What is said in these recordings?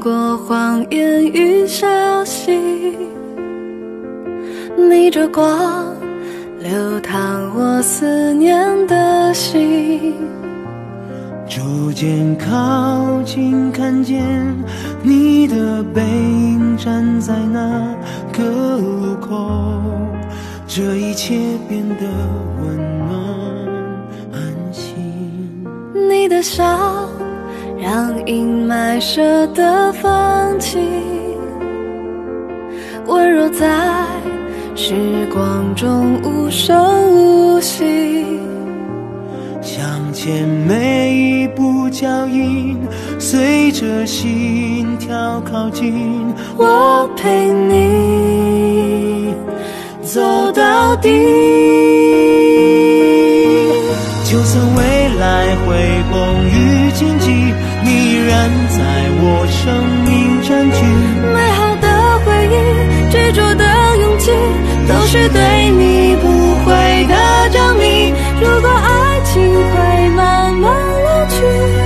过谎言与消息，逆着光流淌我思念的心。逐渐靠近，看见你的背影，站在那个路口，这一切变得温暖安心。你的笑让阴霾舍得放弃，温柔在时光中无声无息。向前每一步脚印，随着心跳靠近，我陪你走到底。就算是对你不悔的证明。如果爱情会慢慢老去，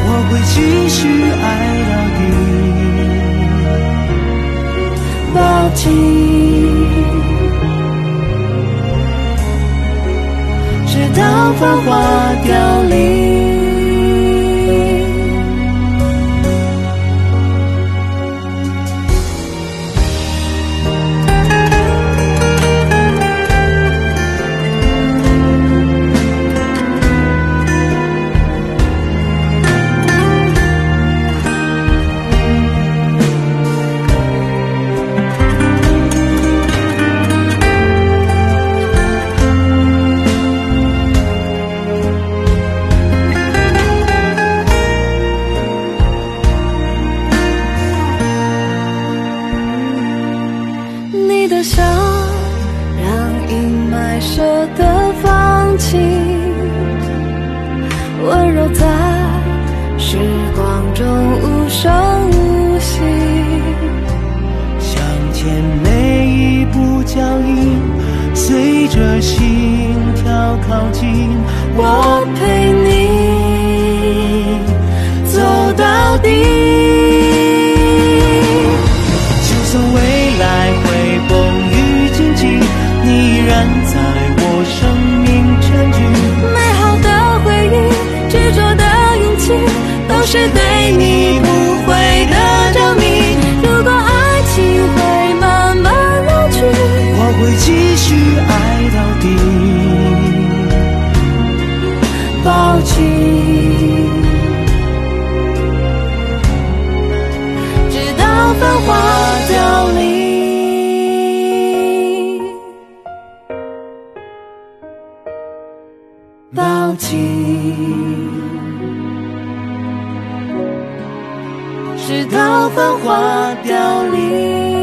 我会继续爱到底，抱紧，直到繁花凋零。你的笑让阴霾舍得放弃，温柔在时光中无声无息。向前每一步脚印，随着心跳靠近，我陪是对你不悔的证明。如果爱情会慢慢老去，我会继续爱到底，抱紧，直到繁华凋零。抱紧，直到繁花凋零。